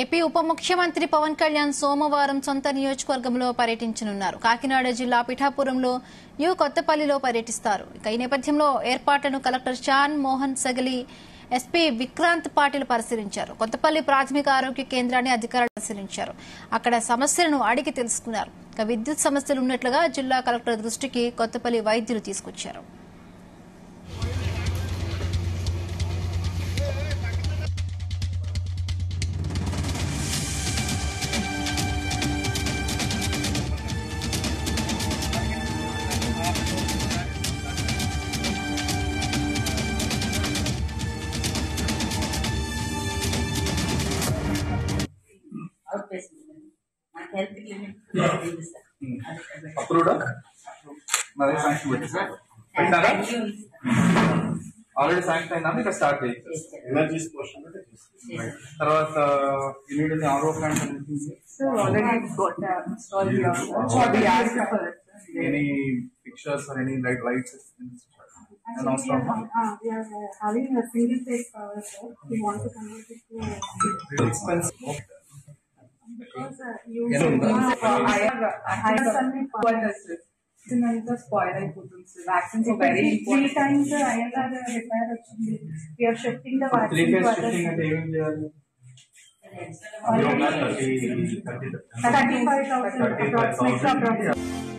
AP ఉప ముఖ్యమంత్రి పవన్ కళ్యాణ్ సోమవారం సొంత నియోజకవర్గంలో పర్యటించనున్నారు. కాకినాడ జిల్లా పిఠాపురంలో న్యూ కొత్తపల్లిలో పర్యటిస్తారు. ఇక ఈ నేపథ్యంలో ఏర్పాట్లను కలెక్టర్ చాన్ మోహన్ సగలి ఎస్పీ విక్రాంత్ పాటిల్ పరిశీలించారు. కొత్తపల్లి ప్రాథమిక ఆరోగ్య కేంద్రాన్ని అధికారులు పరిశీలించారు. అక్కడ సమస్యలను అడిగి తెలుసుకున్నారు. ఇక విద్యుత్ సమస్యలు ఉన్నట్లుగా జిల్లా కలెక్టర్ దృష్టికి కొత్తపల్లి వైద్యులు తీసుకొచ్చారు. అవుట్ పేషెంట్ నాకు హెల్త్ క్లినిక్ సార్ అప్రూవ్డా మరి శాంక్షన్ పెట్టి సార్ పెట్టారా ఆల్రెడీ శాంక్షన్ అయిందా ఇక స్టార్ట్ చేయండి ఎనర్జీస్ పోర్షన్ తర్వాత immediately plant uh. Any pictures or any light lights uh, uh. Expensive it? ఇదంతా స్పాయిల్ అయిపోతుంది sir vaccines very three times ILR repair వచ్చింది we're shifting the three phase vaccine shifting అంటే ఏమేం చేయాలి thirty thirty thirty five thousand approximate